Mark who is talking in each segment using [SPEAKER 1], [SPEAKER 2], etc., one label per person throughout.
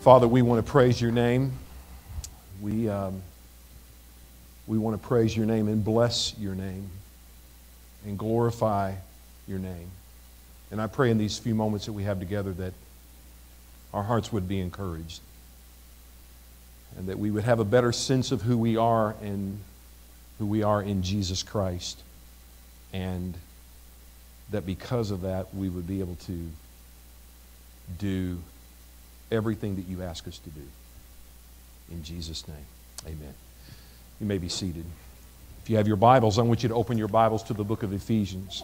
[SPEAKER 1] Father, we want to praise your name. We, um, we want to praise your name and bless your name and glorify your name. And I pray in these few moments that we have together that our hearts would be encouraged and that we would have a better sense of who we are and who we are in Jesus Christ. And that because of that, we would be able to do everything that you ask us to do. In Jesus' name, amen. You may be seated. If you have your Bibles, I want you to open your Bibles to the book of Ephesians.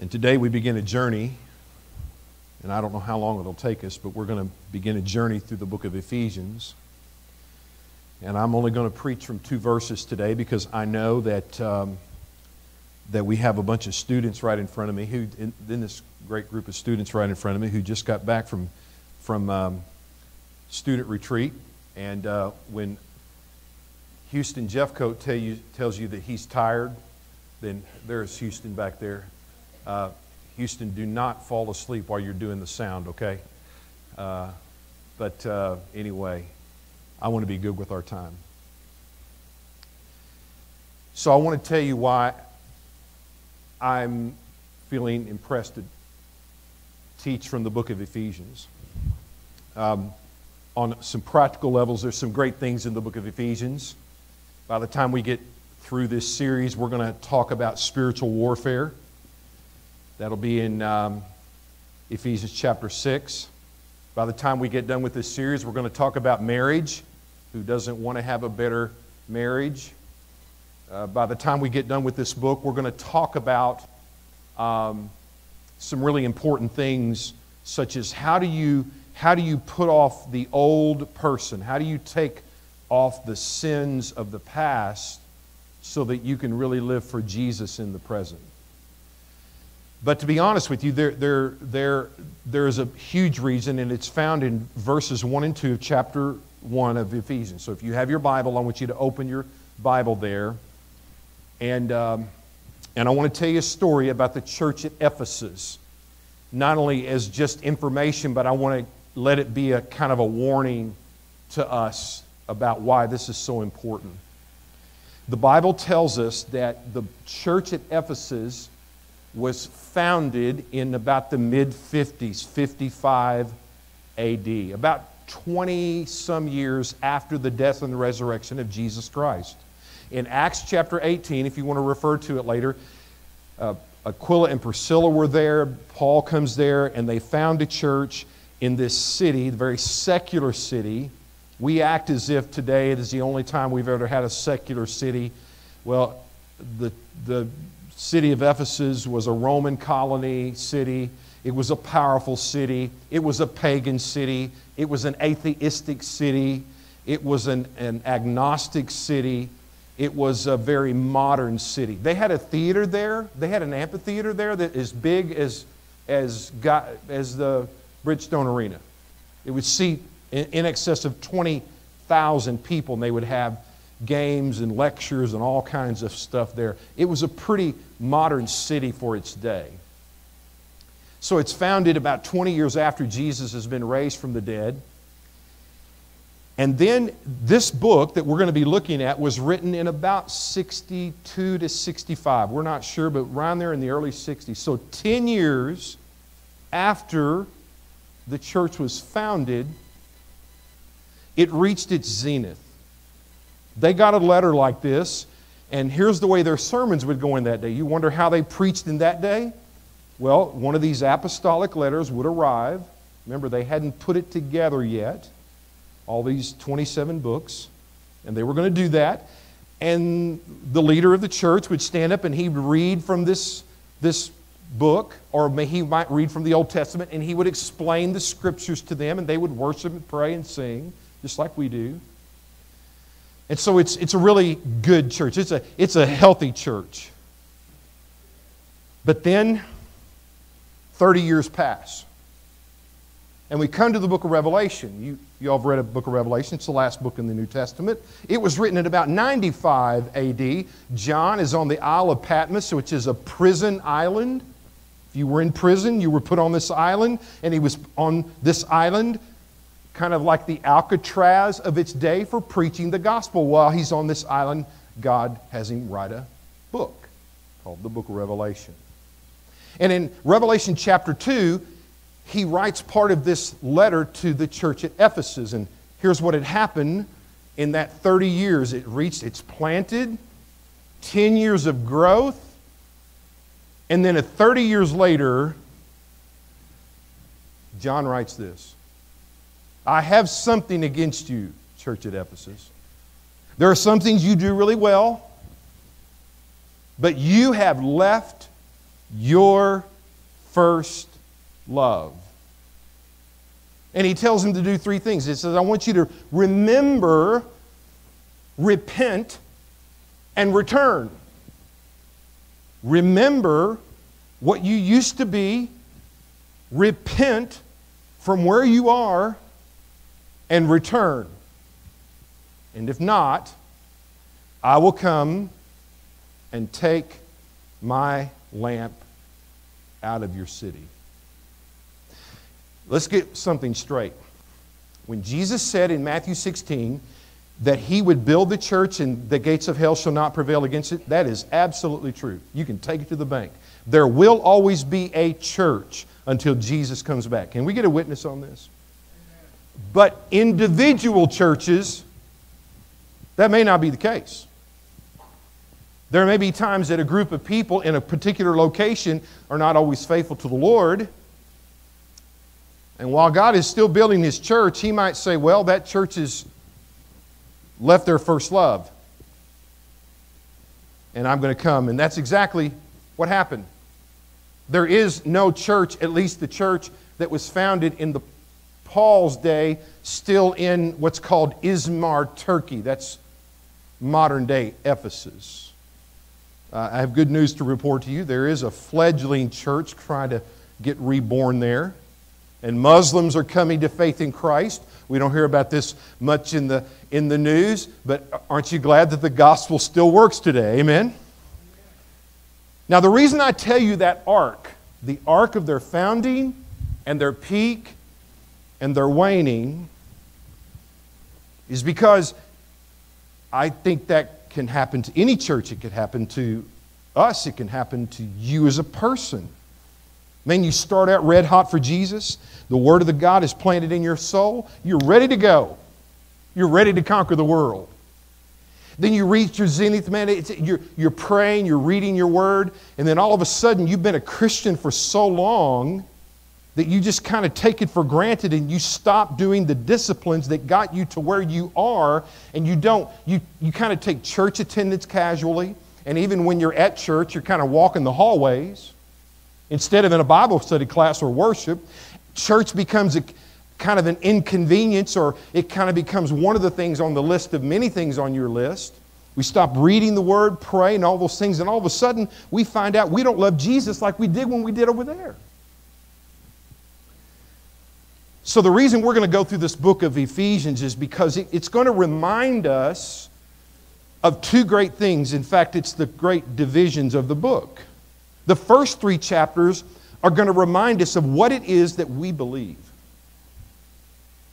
[SPEAKER 1] And today we begin a journey, and I don't know how long it'll take us, but we're going to begin a journey through the book of Ephesians. And I'm only going to preach from two verses today because I know that, um, that we have a bunch of students right in front of me who, in, in this great group of students right in front of me who just got back from, from um, student retreat. And uh, when Houston Jeffcoat tell you, tells you that he's tired, then there's Houston back there. Uh, Houston, do not fall asleep while you're doing the sound, okay? Uh, but uh, anyway, I want to be good with our time. So I want to tell you why I'm feeling impressed to teach from the book of Ephesians. Um, on some practical levels, there's some great things in the book of Ephesians. By the time we get through this series, we're going to talk about spiritual warfare. That'll be in um, Ephesians chapter 6. By the time we get done with this series, we're going to talk about marriage. Who doesn't want to have a better marriage? Uh, by the time we get done with this book, we're going to talk about um, some really important things, such as how do you how do you put off the old person? How do you take off the sins of the past so that you can really live for Jesus in the present? But to be honest with you, there, there, there, there is a huge reason, and it's found in verses 1 and 2 of chapter 1 of Ephesians. So if you have your Bible, I want you to open your Bible there. And um, and I want to tell you a story about the church at Ephesus, not only as just information, but I want to let it be a kind of a warning to us about why this is so important. The Bible tells us that the church at Ephesus was founded in about the mid 50s, 55 AD, about 20 some years after the death and the resurrection of Jesus Christ. In Acts chapter 18, if you want to refer to it later, uh, Aquila and Priscilla were there. Paul comes there, and they found a church in this city, the very secular city. We act as if today it is the only time we've ever had a secular city. Well, the, the city of Ephesus was a Roman colony city. It was a powerful city. It was a pagan city. It was an atheistic city. It was an, an agnostic city. It was a very modern city. They had a theater there. They had an amphitheater there that is big as, as, as the Bridgestone Arena. It would seat in, in excess of 20,000 people, and they would have games and lectures and all kinds of stuff there. It was a pretty modern city for its day. So it's founded about 20 years after Jesus has been raised from the dead. And then this book that we're going to be looking at was written in about 62 to 65. We're not sure, but around there in the early 60s. So 10 years after the church was founded, it reached its zenith. They got a letter like this, and here's the way their sermons would go in that day. You wonder how they preached in that day? Well, one of these apostolic letters would arrive. Remember, they hadn't put it together yet all these 27 books, and they were going to do that. And the leader of the church would stand up and he would read from this, this book, or he might read from the Old Testament, and he would explain the scriptures to them, and they would worship and pray and sing, just like we do. And so it's, it's a really good church. It's a, it's a healthy church. But then 30 years pass. And we come to the book of Revelation. You, you all have read a book of Revelation. It's the last book in the New Testament. It was written at about 95 AD. John is on the Isle of Patmos, which is a prison island. If If you were in prison, you were put on this island, and he was on this island, kind of like the Alcatraz of its day for preaching the gospel. While he's on this island, God has him write a book called the Book of Revelation. And in Revelation chapter 2, he writes part of this letter to the church at Ephesus. And here's what had happened in that 30 years. It reached, it's planted, 10 years of growth, and then 30 years later, John writes this I have something against you, church at Ephesus. There are some things you do really well, but you have left your first love. And he tells him to do three things. He says, I want you to remember, repent, and return. Remember what you used to be, repent from where you are, and return. And if not, I will come and take my lamp out of your city. Let's get something straight. When Jesus said in Matthew 16 that he would build the church and the gates of hell shall not prevail against it, that is absolutely true. You can take it to the bank. There will always be a church until Jesus comes back. Can we get a witness on this? But individual churches, that may not be the case. There may be times that a group of people in a particular location are not always faithful to the Lord. And while God is still building His church, He might say, well, that church has left their first love. And I'm going to come. And that's exactly what happened. There is no church, at least the church that was founded in the Paul's day, still in what's called Izmir, Turkey. That's modern day Ephesus. Uh, I have good news to report to you. There is a fledgling church trying to get reborn there. And Muslims are coming to faith in Christ. We don't hear about this much in the, in the news, but aren't you glad that the gospel still works today? Amen? Now, the reason I tell you that arc, the arc of their founding and their peak and their waning, is because I think that can happen to any church, it could happen to us, it can happen to you as a person. Man, you start out red hot for Jesus, the Word of the God is planted in your soul, you're ready to go. You're ready to conquer the world. Then you reach your zenith, man. you're, you're praying, you're reading your word, and then all of a sudden you've been a Christian for so long that you just kind of take it for granted and you stop doing the disciplines that got you to where you are and you don't you, you kind of take church attendance casually and even when you're at church you're kind of walking the hallways instead of in a bible study class or worship church becomes a kind of an inconvenience or it kind of becomes one of the things on the list of many things on your list we stop reading the word pray and all those things and all of a sudden we find out we don't love jesus like we did when we did over there so, the reason we're going to go through this book of Ephesians is because it's going to remind us of two great things. In fact, it's the great divisions of the book. The first three chapters are going to remind us of what it is that we believe.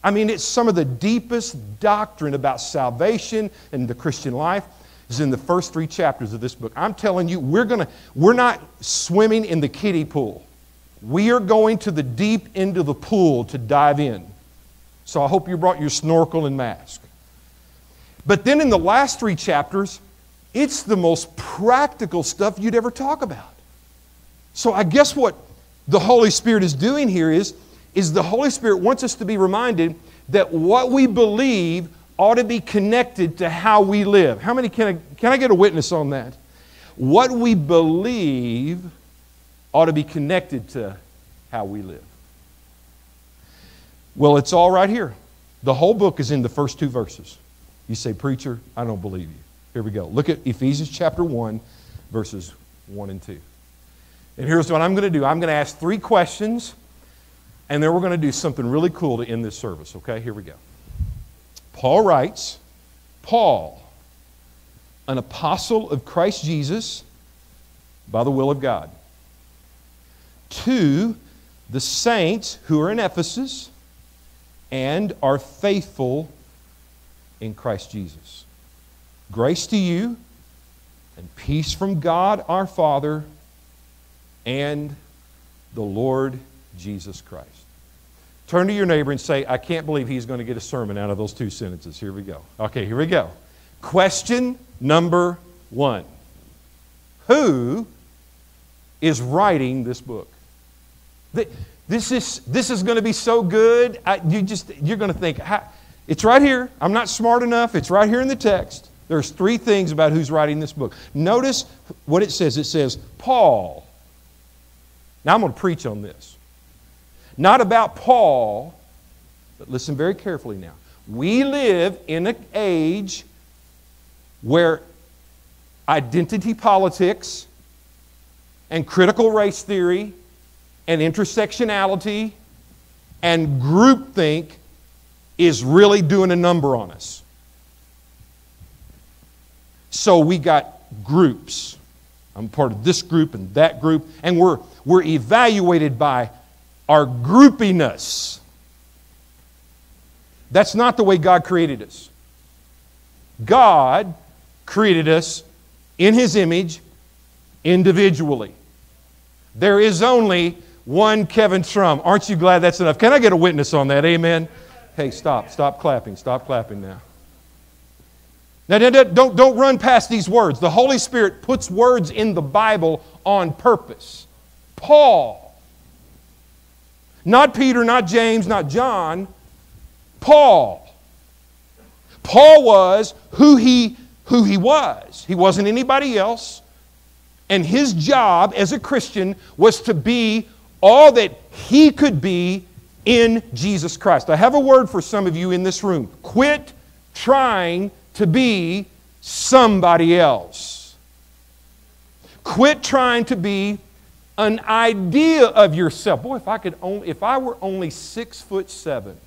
[SPEAKER 1] I mean, it's some of the deepest doctrine about salvation and the Christian life is in the first three chapters of this book. I'm telling you, we're, gonna, we're not swimming in the kiddie pool. We are going to the deep end of the pool to dive in. So I hope you brought your snorkel and mask. But then in the last three chapters, it's the most practical stuff you'd ever talk about. So I guess what the Holy Spirit is doing here is, is the Holy Spirit wants us to be reminded that what we believe ought to be connected to how we live. How many can I, can I get a witness on that? What we believe ought to be connected to how we live. Well, it's all right here. The whole book is in the first two verses. You say, Preacher, I don't believe you. Here we go. Look at Ephesians chapter 1, verses 1 and 2. And here's what I'm going to do I'm going to ask three questions, and then we're going to do something really cool to end this service, okay? Here we go. Paul writes, Paul, an apostle of Christ Jesus by the will of God to the saints who are in Ephesus and are faithful in Christ Jesus. Grace to you and peace from God our Father and the Lord Jesus Christ. Turn to your neighbor and say, I can't believe he's going to get a sermon out of those two sentences. Here we go. Okay, here we go. Question number one Who is writing this book? This is, this is going to be so good. I, you just, you're going to think, it's right here. I'm not smart enough. It's right here in the text. There's three things about who's writing this book. Notice what it says. It says, Paul. Now I'm going to preach on this. Not about Paul, but listen very carefully now. We live in an age where identity politics and critical race theory and intersectionality and groupthink is really doing a number on us. So we got groups. I'm part of this group and that group, and we're, we're evaluated by our groupiness. That's not the way God created us. God created us in His image individually. There is only one Kevin Shrum. Aren't you glad that's enough? Can I get a witness on that? Amen. Hey, stop. Stop clapping. Stop clapping now. Now, don't, don't run past these words. The Holy Spirit puts words in the Bible on purpose. Paul. Not Peter, not James, not John. Paul. Paul was who he, who he was. He wasn't anybody else. And his job as a Christian was to be all that he could be in Jesus Christ. I have a word for some of you in this room. Quit trying to be somebody else. Quit trying to be an idea of yourself. Boy, if I could only, if I were only six foot seven,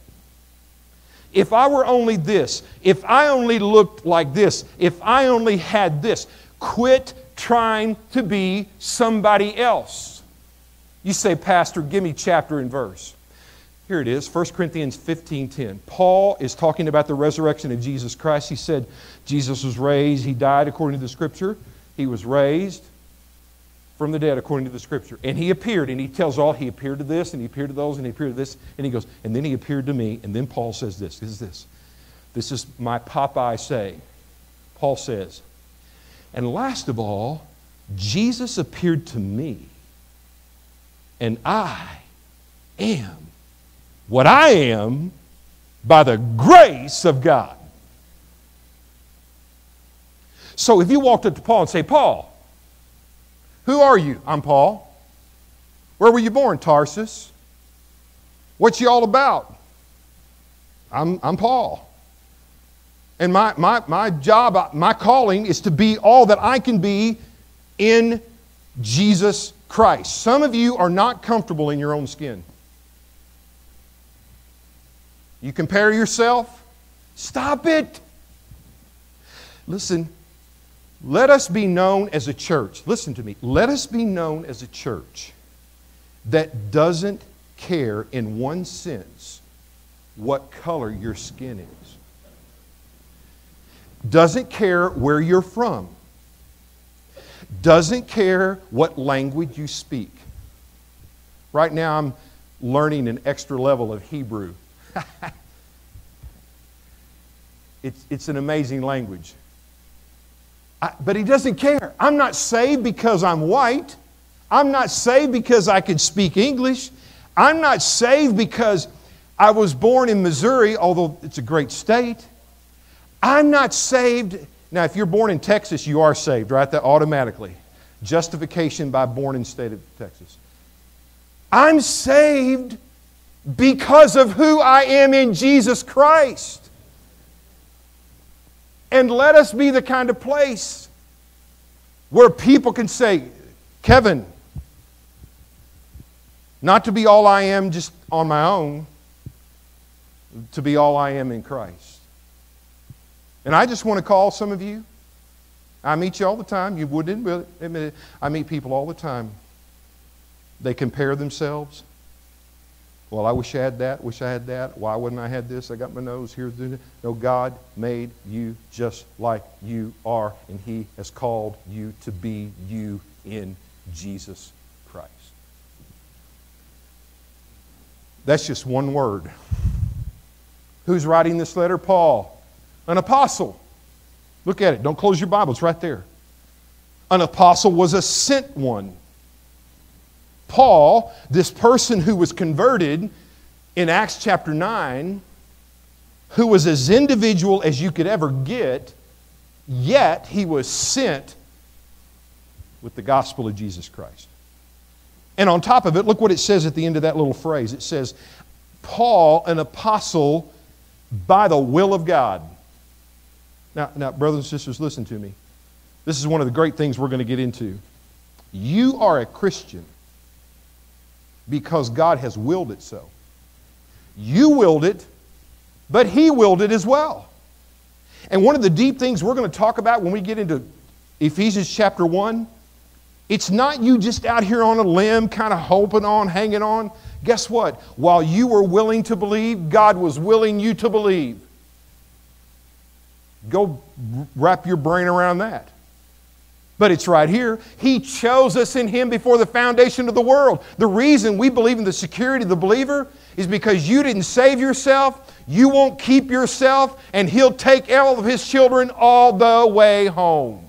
[SPEAKER 1] if I were only this, if I only looked like this, if I only had this, quit trying to be somebody else. You say, Pastor, give me chapter and verse. Here it is, 1 Corinthians 15:10. Paul is talking about the resurrection of Jesus Christ. He said Jesus was raised, he died according to the scripture. He was raised from the dead according to the scripture. And he appeared, and he tells all, he appeared to this, and he appeared to those, and he appeared to this, and he goes, and then he appeared to me, and then Paul says this. This is this. This is my Popeye say. Paul says, and last of all, Jesus appeared to me, and I am what I am by the grace of God. So if you walked up to Paul and say, Paul, who are you? I'm Paul. Where were you born? Tarsus. What's you all about? I'm, I'm Paul. And my, my, my job, my calling is to be all that I can be in Jesus Christ. Some of you are not comfortable in your own skin. You compare yourself? Stop it. Listen, let us be known as a church. Listen to me. Let us be known as a church that doesn't care, in one sense, what color your skin is, doesn't care where you're from, doesn't care what language you speak. Right now, I'm learning an extra level of Hebrew it's, it's an amazing language. I, but he doesn't care. I'm not saved because I'm white. I'm not saved because I can speak English. I'm not saved because I was born in Missouri, although it's a great state. I'm not saved. Now, if you're born in Texas, you are saved, right? That automatically. Justification by born in state of Texas. I'm saved because of who I am in Jesus Christ. And let us be the kind of place where people can say, Kevin, not to be all I am just on my own, to be all I am in Christ. And I just want to call some of you. I meet you all the time. You wouldn't admit it. I meet people all the time They compare themselves. Well, I wish I had that, wish I had that. Why wouldn't I have this? I got my nose here. No, God made you just like you are, and He has called you to be you in Jesus Christ. That's just one word. Who's writing this letter? Paul, an apostle. Look at it. Don't close your Bible, it's right there. An apostle was a sent one. Paul, this person who was converted in Acts chapter 9, who was as individual as you could ever get, yet he was sent with the gospel of Jesus Christ. And on top of it, look what it says at the end of that little phrase. It says, Paul, an apostle by the will of God. Now, now, brothers and sisters, listen to me. This is one of the great things we're going to get into. You are a Christian because God has willed it so. You willed it, but He willed it as well. And one of the deep things we're going to talk about when we get into Ephesians chapter 1, it's not you just out here on a limb, kind of hoping on, hanging on. Guess what? While you were willing to believe, God was willing you to believe. Go wrap your brain around that. But it's right here. He chose us in Him before the foundation of the world. The reason we believe in the security of the believer is because you didn't save yourself, you won't keep yourself, and He'll take all of His children all the way home.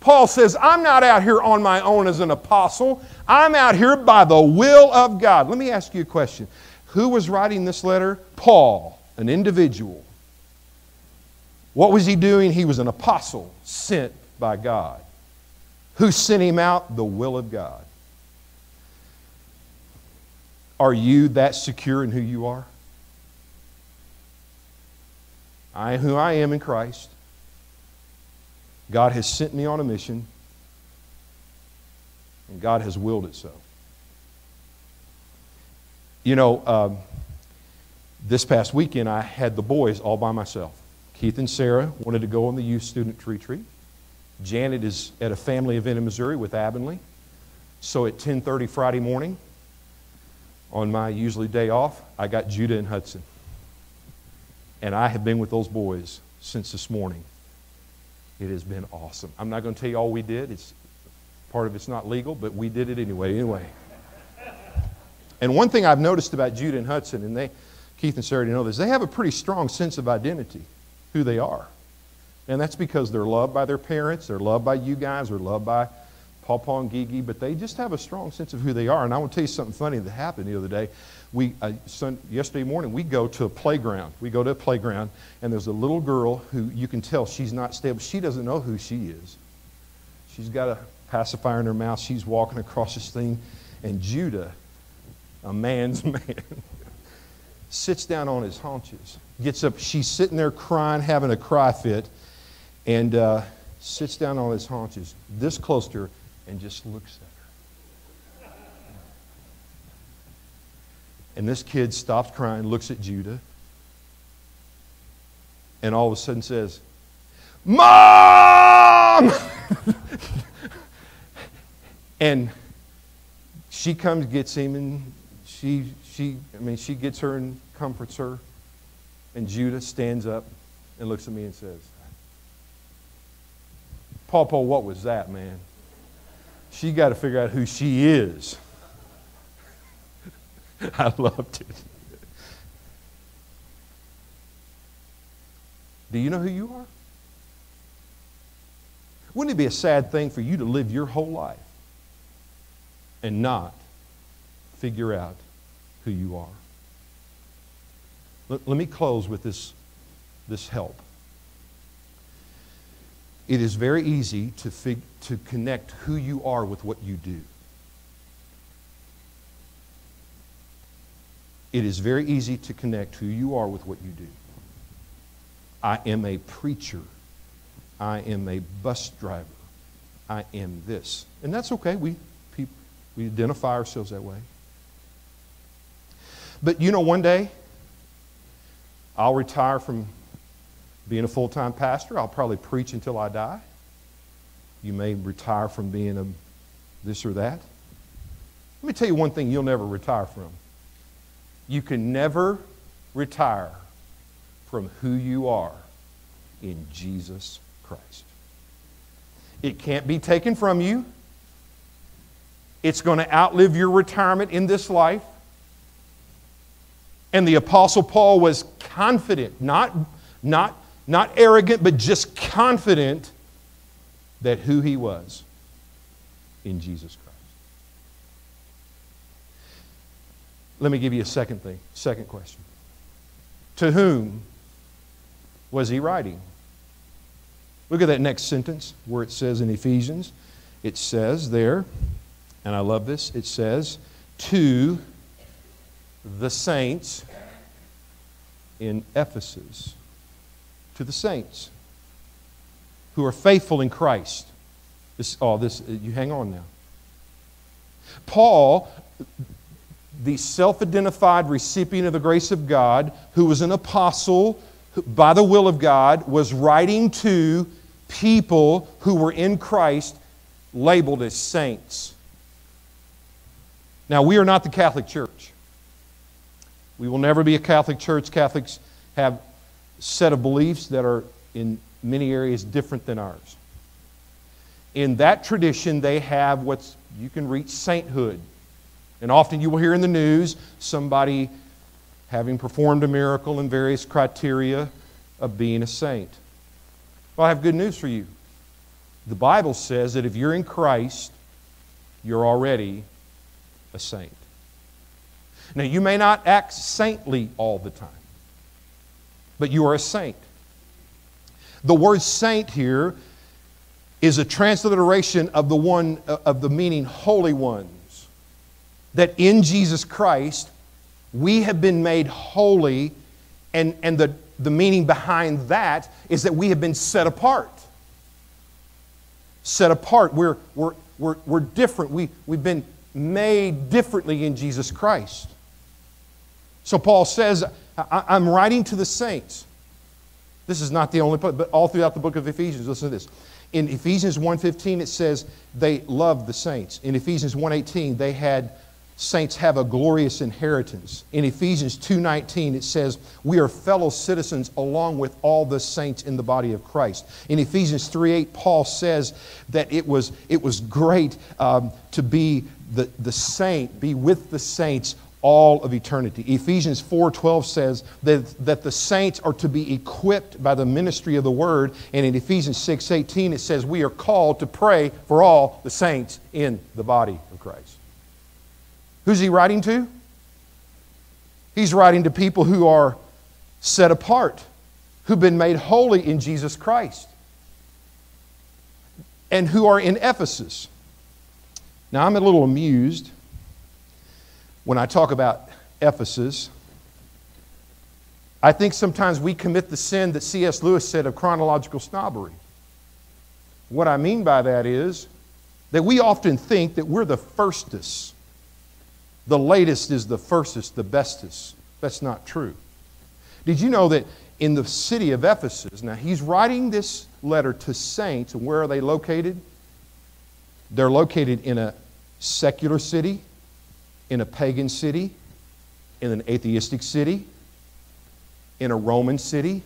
[SPEAKER 1] Paul says, I'm not out here on my own as an apostle. I'm out here by the will of God. Let me ask you a question. Who was writing this letter? Paul, an individual. What was he doing? He was an apostle sent by God. Who sent him out? The will of God. Are you that secure in who you are? I am who I am in Christ. God has sent me on a mission, and God has willed it so. You know, um, this past weekend I had the boys all by myself. Keith and Sarah wanted to go on the youth student retreat. Janet is at a family event in Missouri with Abinley. So at 10:30 Friday morning, on my usually day off, I got Judah and Hudson. And I have been with those boys since this morning. It has been awesome. I'm not going to tell you all we did. It's part of it's not legal, but we did it anyway. Anyway. And one thing I've noticed about Judah and Hudson, and they, Keith and Sarah, you know this, they have a pretty strong sense of identity, who they are. And that's because they're loved by their parents, they're loved by you guys, they're loved by Papa and Gigi, but they just have a strong sense of who they are. And I want to tell you something funny that happened the other day. We, uh, yesterday morning, we go to a playground. We go to a playground, and there's a little girl who you can tell she's not stable. She doesn't know who she is. She's got a pacifier in her mouth. She's walking across this thing, and Judah, a man's man, sits down on his haunches. Gets up. She's sitting there crying, having a cry fit and uh, sits down on his haunches, this close to her, and just looks at her. And this kid stops crying, looks at Judah, and all of a sudden says, Mom! and she comes, gets him, and she, she, I mean, she gets her and comforts her. And Judah stands up and looks at me and says, Papa, what was that, man? She got to figure out who she is. I loved it. Do you know who you are? Wouldn't it be a sad thing for you to live your whole life and not figure out who you are? Let, let me close with this, this help it is very easy to, fig- to connect who you are with what you do. It is very easy to connect who you are with what you do. I am a preacher. I am a bus driver. I am this. And that's okay. We, we identify ourselves that way. But you know, one day, I'll retire from being a full time pastor, I'll probably preach until I die. You may retire from being a this or that. Let me tell you one thing you'll never retire from. You can never retire from who you are in Jesus Christ. It can't be taken from you. It's going to outlive your retirement in this life. And the Apostle Paul was confident, not, not, not arrogant, but just confident that who he was in Jesus Christ. Let me give you a second thing, second question. To whom was he writing? Look at that next sentence where it says in Ephesians, it says there, and I love this, it says, to the saints in Ephesus. To the saints who are faithful in Christ. This, oh, this, uh, you hang on now. Paul, the self identified recipient of the grace of God, who was an apostle by the will of God, was writing to people who were in Christ labeled as saints. Now, we are not the Catholic Church. We will never be a Catholic church. Catholics have set of beliefs that are in many areas different than ours. In that tradition, they have what's you can reach sainthood. And often you will hear in the news somebody having performed a miracle and various criteria of being a saint. Well, I have good news for you. The Bible says that if you're in Christ, you're already a saint. Now, you may not act saintly all the time, but you are a saint. The word saint here is a transliteration of the one uh, of the meaning holy ones. That in Jesus Christ we have been made holy, and, and the, the meaning behind that is that we have been set apart. Set apart. We're, we're, we're, we're different. We, we've been made differently in Jesus Christ. So Paul says, I'm writing to the saints. This is not the only part, but all throughout the book of Ephesians, listen to this. In Ephesians 1.15, it says they loved the saints. In Ephesians 1.18, they had saints have a glorious inheritance. In Ephesians 2:19 it says we are fellow citizens along with all the saints in the body of Christ. In Ephesians 3:8 Paul says that it was it was great um, to be the, the saint, be with the saints all of eternity. Ephesians 4:12 says that, that the saints are to be equipped by the ministry of the word, and in Ephesians 6:18 it says we are called to pray for all the saints in the body of Christ. Who's he writing to? He's writing to people who are set apart, who've been made holy in Jesus Christ, and who are in Ephesus. Now I'm a little amused when I talk about Ephesus, I think sometimes we commit the sin that C.S. Lewis said of chronological snobbery. What I mean by that is that we often think that we're the firstest. The latest is the firstest, the bestest. That's not true. Did you know that in the city of Ephesus, now he's writing this letter to saints, and where are they located? They're located in a secular city in a pagan city, in an atheistic city, in a Roman city,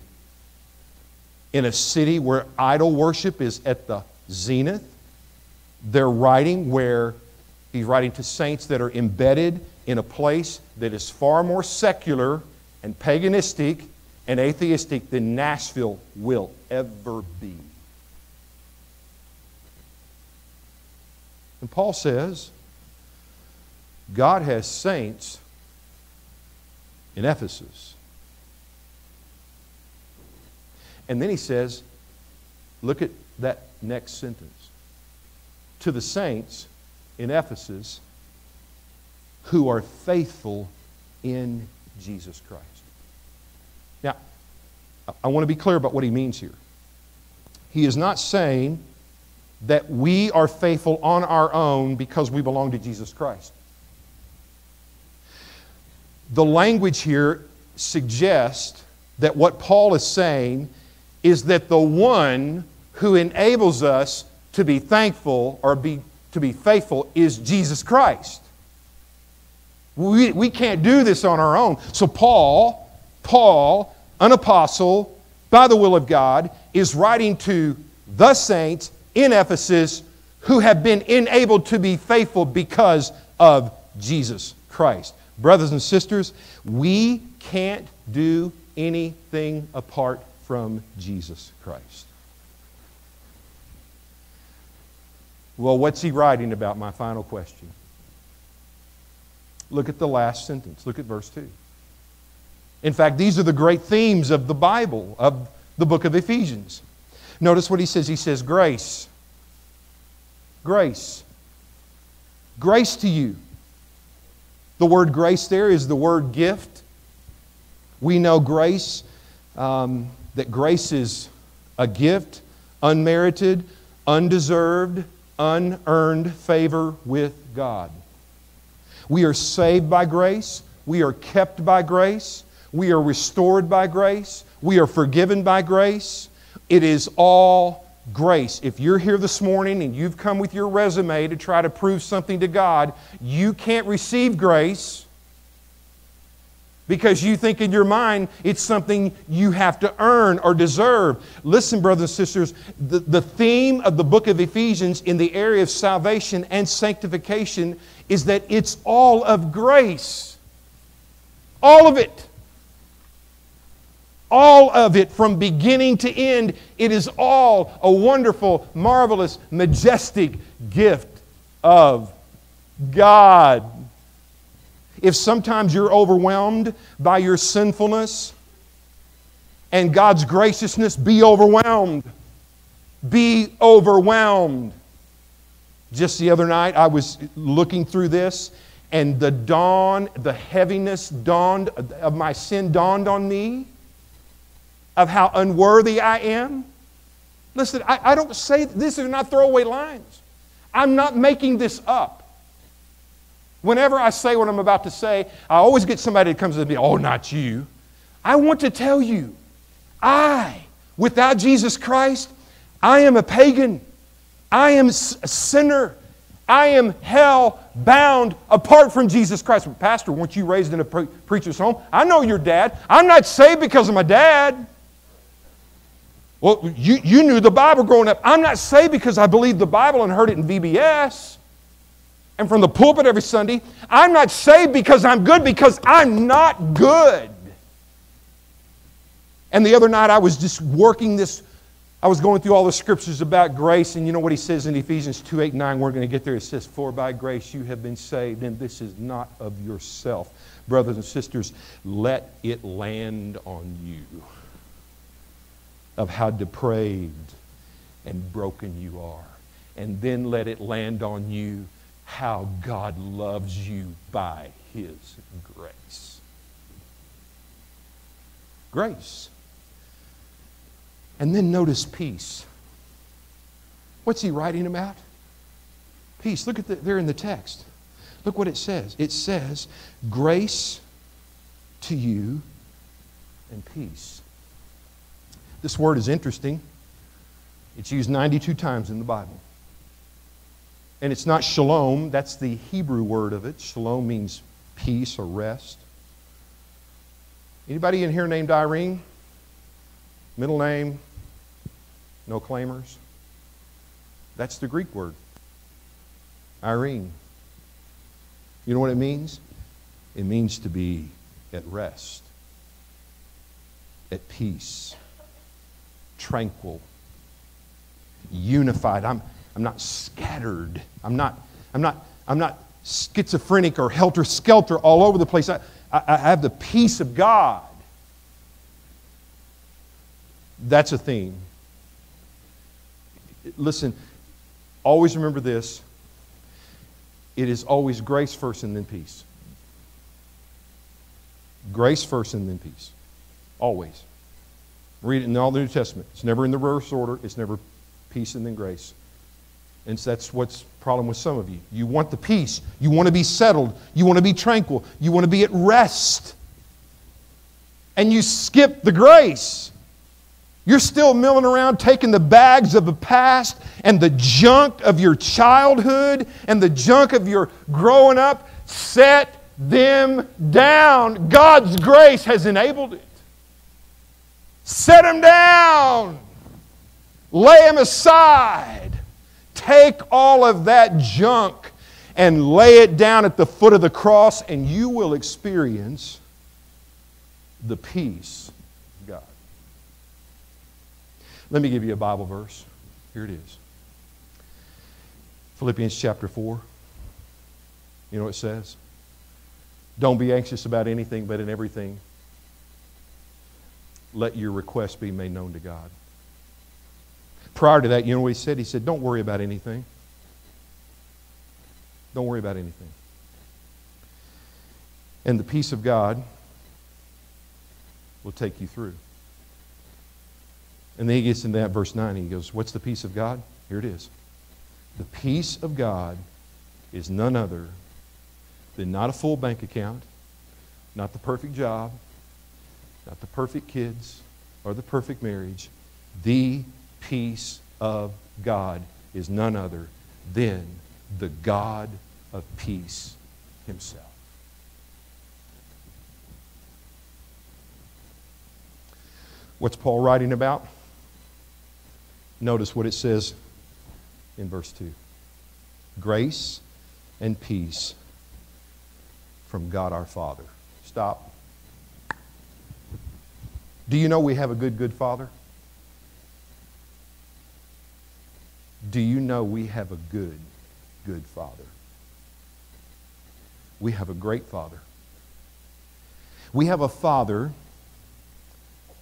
[SPEAKER 1] in a city where idol worship is at the zenith. They're writing where he's writing to saints that are embedded in a place that is far more secular and paganistic and atheistic than Nashville will ever be. And Paul says, God has saints in Ephesus. And then he says, look at that next sentence. To the saints in Ephesus who are faithful in Jesus Christ. Now, I want to be clear about what he means here. He is not saying that we are faithful on our own because we belong to Jesus Christ the language here suggests that what Paul is saying is that the one who enables us to be thankful or be, to be faithful is Jesus Christ. We, we can't do this on our own. So, Paul, Paul, an apostle, by the will of God, is writing to the saints in Ephesus who have been enabled to be faithful because of Jesus Christ. Brothers and sisters, we can't do anything apart from Jesus Christ. Well, what's he writing about? My final question. Look at the last sentence. Look at verse 2. In fact, these are the great themes of the Bible, of the book of Ephesians. Notice what he says. He says, Grace. Grace. Grace to you. The word grace there is the word gift. We know grace, um, that grace is a gift, unmerited, undeserved, unearned favor with God. We are saved by grace. We are kept by grace. We are restored by grace. We are forgiven by grace. It is all grace. If you're here this morning and you've come with your resume to try to prove something to God, you can't receive grace because you think in your mind it's something you have to earn or deserve. Listen, brothers and sisters, the, the theme of the book of Ephesians in the area of salvation and sanctification is that it's all of grace. All of it. All of it from beginning to end, it is all a wonderful, marvelous, majestic gift of God. If sometimes you're overwhelmed by your sinfulness and God's graciousness, be overwhelmed. Be overwhelmed. Just the other night, I was looking through this, and the dawn, the heaviness dawned of my sin dawned on me of how unworthy I am. Listen, I, I don't say this are not throwaway lines. I'm not making this up. Whenever I say what I'm about to say, I always get somebody that comes to me, oh, not you. I want to tell you, I, without Jesus Christ, I am a pagan. I am a sinner. I am hell bound apart from Jesus Christ. Pastor, weren't you raised in a pre- preacher's home? I know your dad. I'm not saved because of my dad. Well, you, you knew the Bible growing up. I'm not saved because I believed the Bible and heard it in VBS and from the pulpit every Sunday. I'm not saved because I'm good, because I'm not good. And the other night I was just working this, I was going through all the scriptures about grace, and you know what he says in Ephesians 2 8 9, we're going to get there. It says, For by grace you have been saved, and this is not of yourself. Brothers and sisters, let it land on you of how depraved and broken you are. And then let it land on you how God loves you by His grace. Grace. And then notice peace. What's he writing about? Peace. Look at the, there in the text. Look what it says. It says, grace to you and peace. This word is interesting. It's used 92 times in the Bible. And it's not shalom, that's the Hebrew word of it. Shalom means peace or rest. Anybody in here named Irene? Middle name? No claimers? That's the Greek word. Irene. You know what it means? It means to be at rest, at peace, tranquil, unified. I'm, I'm not scattered. I'm not, I'm not, I'm not schizophrenic or helter skelter all over the place. I, I, I have the peace of God. That's a theme. Listen, always remember this it is always grace first and then peace. Grace first and then peace. Always. Read it in all the New Testament. It's never in the reverse order, it's never peace and then grace. And so that's what's problem with some of you. You want the peace. You want to be settled. You want to be tranquil. You want to be at rest. And you skip the grace. You're still milling around taking the bags of the past and the junk of your childhood and the junk of your growing up, set them down. God's grace has enabled it. Set him down. Lay him aside. Take all of that junk and lay it down at the foot of the cross, and you will experience the peace of God. Let me give you a Bible verse. Here it is Philippians chapter 4. You know what it says? Don't be anxious about anything, but in everything, let your request be made known to God. Prior to that, you know what he said? He said, Don't worry about anything. Don't worry about anything. And the peace of God will take you through. And then he gets into that verse 9. He goes, What's the peace of God? Here it is. The peace of God is none other than not a full bank account, not the perfect job, not the perfect kids, or the perfect marriage. The peace of God is none other than the God of peace himself. What's Paul writing about? Notice what it says in verse 2 Grace and peace from God our Father. Stop. Do you know we have a good, good Father? Do you know we have a good, good Father? We have a great Father. We have a Father,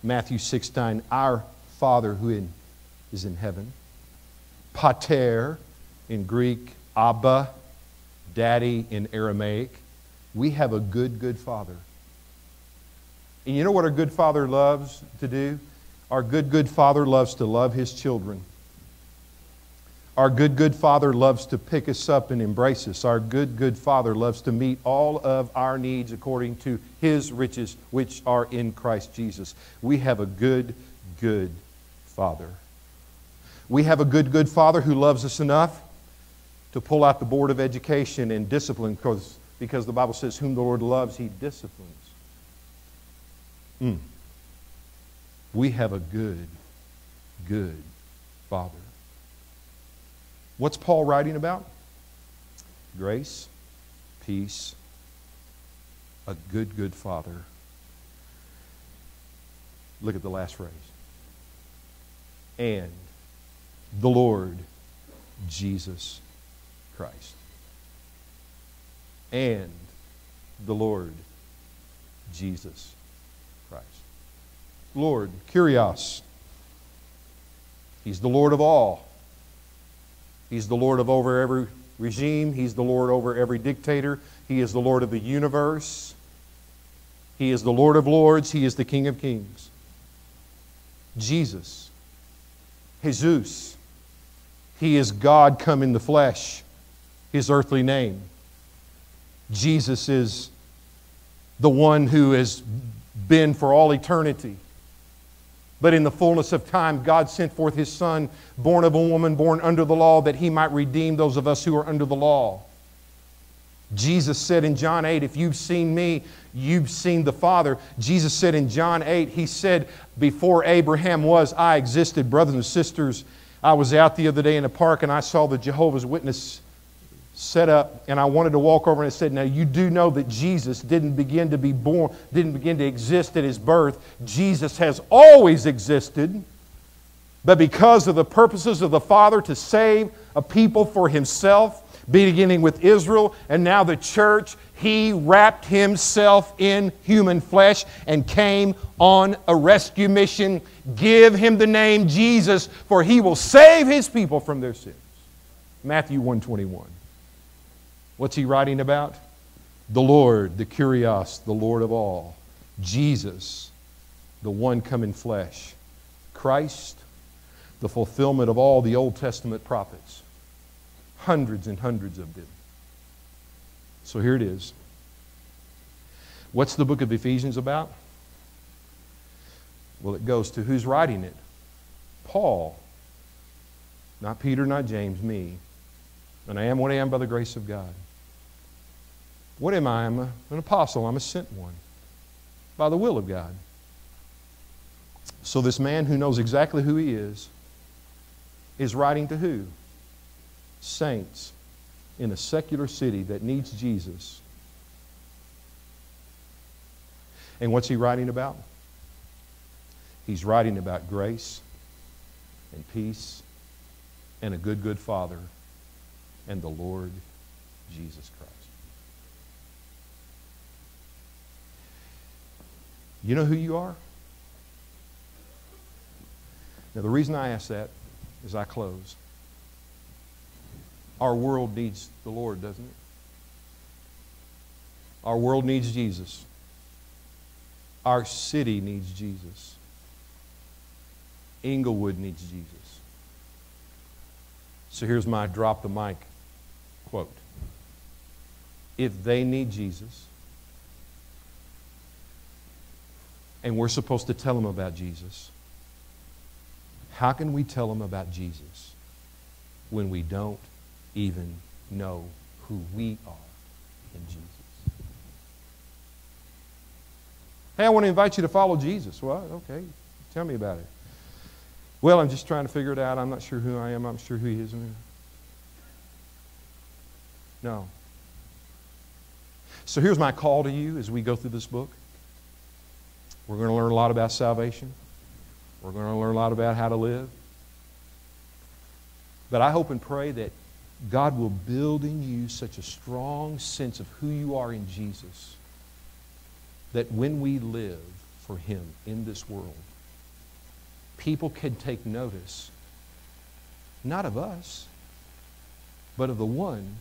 [SPEAKER 1] Matthew 6 9, our Father who in, is in heaven. Pater in Greek, Abba, Daddy in Aramaic. We have a good, good Father. And you know what our good Father loves to do? Our good, good Father loves to love His children. Our good, good Father loves to pick us up and embrace us. Our good, good Father loves to meet all of our needs according to His riches, which are in Christ Jesus. We have a good, good Father. We have a good, good Father who loves us enough to pull out the Board of Education and discipline because, because the Bible says, Whom the Lord loves, He disciplines. Mm. We have a good, good Father. What's Paul writing about? Grace, peace, a good, good Father. Look at the last phrase. And the Lord Jesus Christ. And the Lord Jesus. Lord, Kyrios. He's the Lord of all. He's the Lord of over every regime. He's the Lord over every dictator. He is the Lord of the universe. He is the Lord of lords. He is the King of kings. Jesus. Jesus. He is God come in the flesh, his earthly name. Jesus is the one who has been for all eternity. But in the fullness of time, God sent forth his Son, born of a woman, born under the law, that he might redeem those of us who are under the law. Jesus said in John 8, If you've seen me, you've seen the Father. Jesus said in John 8, He said, Before Abraham was, I existed. Brothers and sisters, I was out the other day in a park and I saw the Jehovah's Witness set up and I wanted to walk over and I said, Now you do know that Jesus didn't begin to be born, didn't begin to exist at his birth. Jesus has always existed. But because of the purposes of the Father to save a people for himself, beginning with Israel and now the church, he wrapped himself in human flesh and came on a rescue mission. Give him the name Jesus, for he will save his people from their sins. Matthew 121. What's he writing about? The Lord, the Kyrios, the Lord of all. Jesus, the one come in flesh. Christ, the fulfillment of all the Old Testament prophets. Hundreds and hundreds of them. So here it is. What's the book of Ephesians about? Well, it goes to who's writing it? Paul. Not Peter, not James, me. And I am what I am by the grace of God. What am I? I'm an apostle. I'm a sent one by the will of God. So, this man who knows exactly who he is is writing to who? Saints in a secular city that needs Jesus. And what's he writing about? He's writing about grace and peace and a good, good Father and the Lord Jesus Christ. You know who you are? Now, the reason I ask that is I close. Our world needs the Lord, doesn't it? Our world needs Jesus. Our city needs Jesus. Inglewood needs Jesus. So here's my drop the mic. If they need Jesus, and we're supposed to tell them about Jesus, how can we tell them about Jesus when we don't even know who we are in Jesus? Hey, I want to invite you to follow Jesus. Well, okay. Tell me about it. Well, I'm just trying to figure it out. I'm not sure who I am. I'm sure who he is. No. So here's my call to you as we go through this book. We're going to learn a lot about salvation. We're going to learn a lot about how to live. But I hope and pray that God will build in you such a strong sense of who you are in Jesus that when we live for Him in this world, people can take notice not of us, but of the one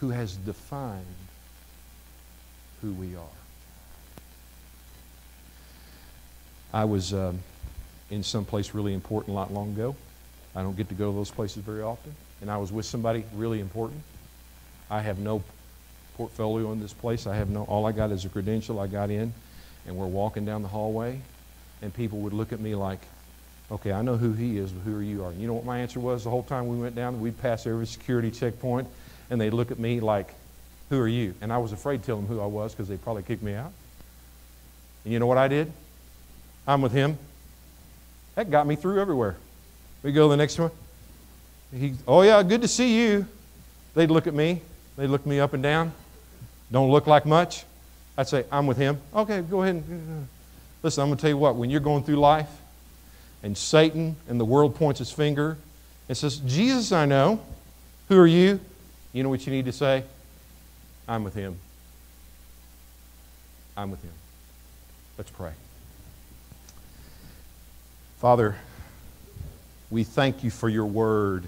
[SPEAKER 1] who has defined who we are. I was um, in some place really important not long ago. I don't get to go to those places very often. And I was with somebody really important. I have no portfolio in this place. I have no, all I got is a credential. I got in, and we're walking down the hallway, and people would look at me like, okay, I know who he is, but who are you? Are you know what my answer was the whole time we went down? We'd pass every security checkpoint, and they'd look at me like, who are you? And I was afraid to tell them who I was because they'd probably kick me out. And you know what I did? I'm with him. That got me through everywhere. We go to the next one. He, oh yeah, good to see you. They'd look at me. They'd look me up and down. Don't look like much. I'd say, I'm with him. Okay, go ahead. And, uh, listen, I'm going to tell you what, when you're going through life and Satan and the world points his finger and says, Jesus, I know. Who are you? You know what you need to say? I'm with him. I'm with him. Let's pray. Father, we thank you for your word.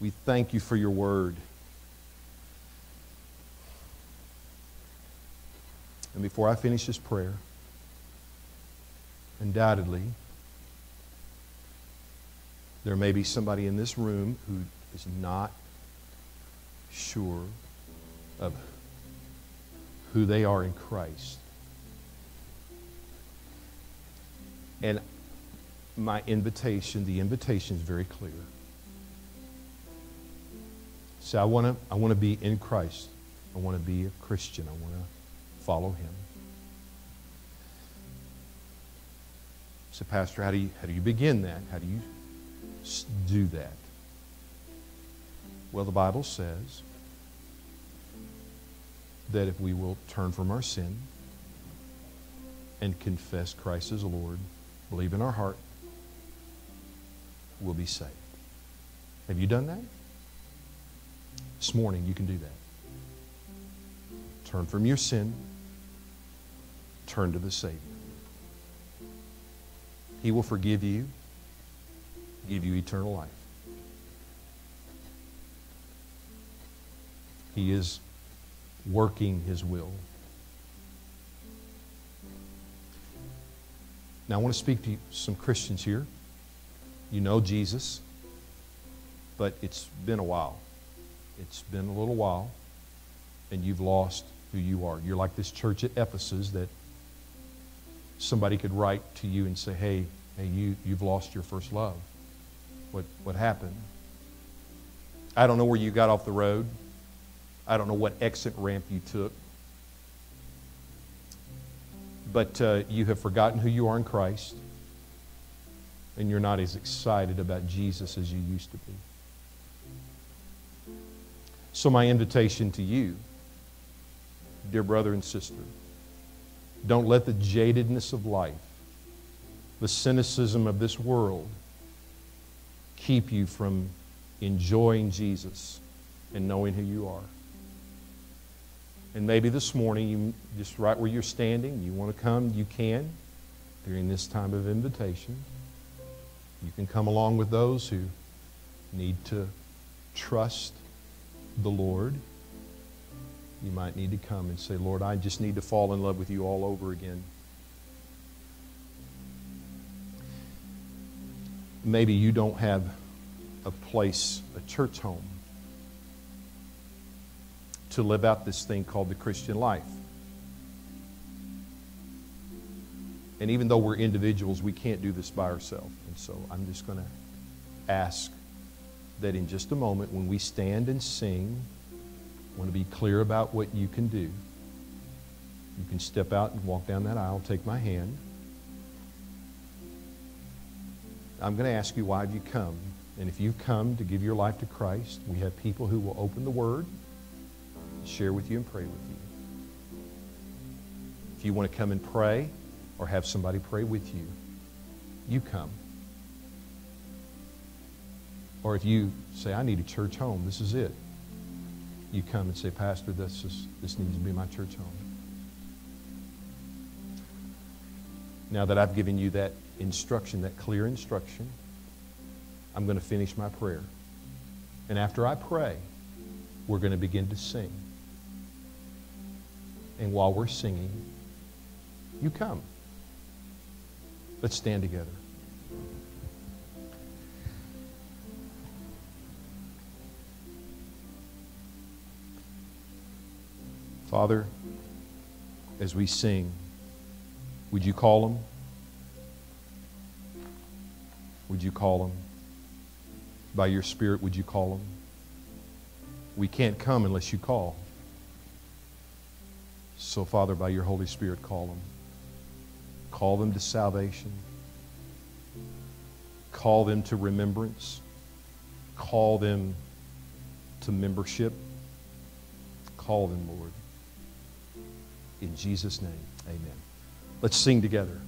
[SPEAKER 1] We thank you for your word. And before I finish this prayer, undoubtedly, there may be somebody in this room who is not sure of who they are in Christ. And my invitation, the invitation is very clear. So I want to I want to be in Christ. I want to be a Christian. I want to follow him. So, Pastor, how do you, how do you begin that? How do you do that? Well, the Bible says that if we will turn from our sin and confess Christ as Lord, believe in our heart, we'll be saved. Have you done that? This morning, you can do that. Turn from your sin turn to the Savior. He will forgive you, give you eternal life. He is working His will. Now, I want to speak to some Christians here. You know Jesus, but it's been a while. It's been a little while, and you've lost who you are. You're like this church at Ephesus that somebody could write to you and say, hey, hey you, you've lost your first love. What, what happened? I don't know where you got off the road. I don't know what exit ramp you took. But uh, you have forgotten who you are in Christ. And you're not as excited about Jesus as you used to be. So, my invitation to you, dear brother and sister, don't let the jadedness of life, the cynicism of this world, keep you from enjoying Jesus and knowing who you are. And maybe this morning, you just right where you're standing, you want to come, you can during this time of invitation. You can come along with those who need to trust the Lord. You might need to come and say, Lord, I just need to fall in love with you all over again. Maybe you don't have a place, a church home, to live out this thing called the Christian life. And even though we're individuals, we can't do this by ourselves. And so I'm just going to ask that in just a moment, when we stand and sing, I want to be clear about what you can do. You can step out and walk down that aisle, take my hand. I'm going to ask you why have you come? And if you've come to give your life to Christ, we have people who will open the Word, share with you, and pray with you. If you want to come and pray or have somebody pray with you, you come. Or if you say, I need a church home, this is it. You come and say, Pastor, this, is, this needs to be my church home. Now that I've given you that instruction, that clear instruction, I'm going to finish my prayer. And after I pray, we're going to begin to sing. And while we're singing, you come. Let's stand together. Father, as we sing, would you call them? Would you call them? By your Spirit, would you call them? We can't come unless you call. So, Father, by your Holy Spirit, call them. Call them to salvation. Call them to remembrance. Call them to membership. Call them, Lord. In Jesus' name, amen. Let's sing together.